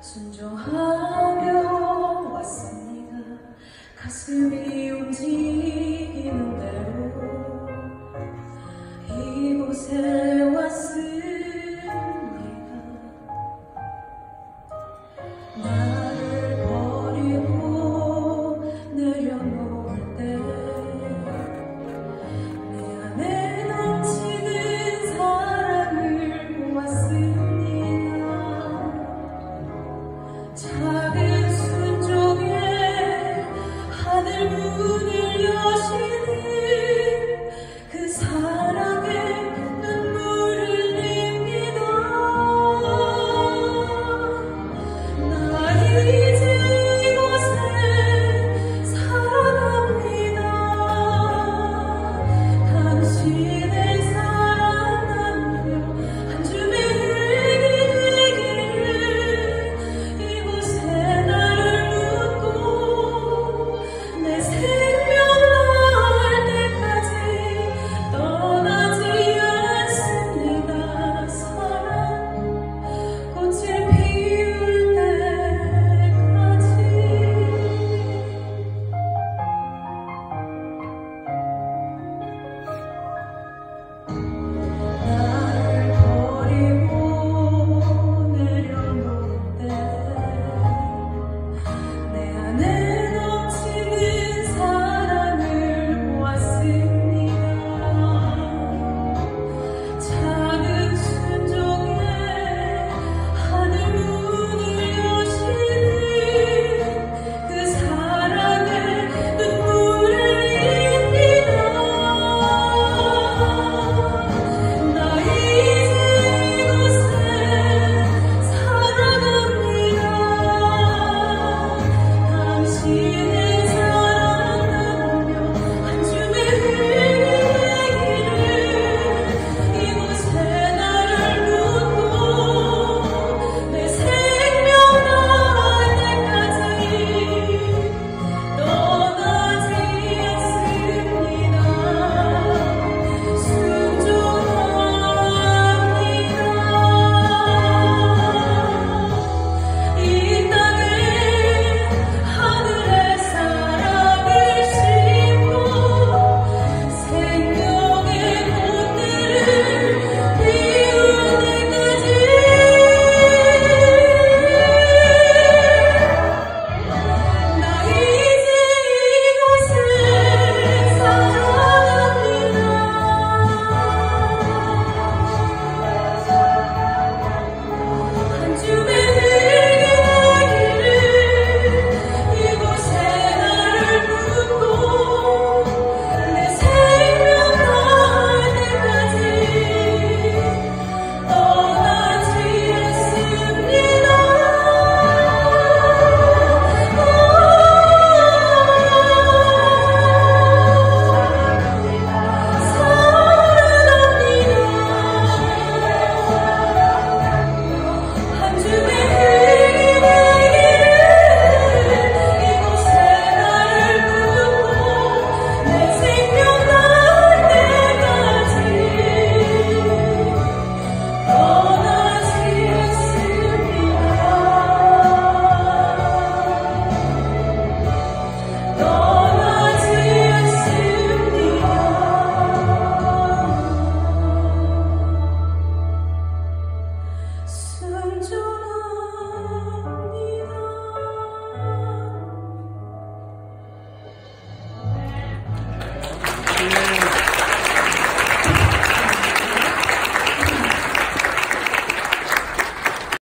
순종하며 왔습니다. 가슴이 움직이는 대로 이곳에 see.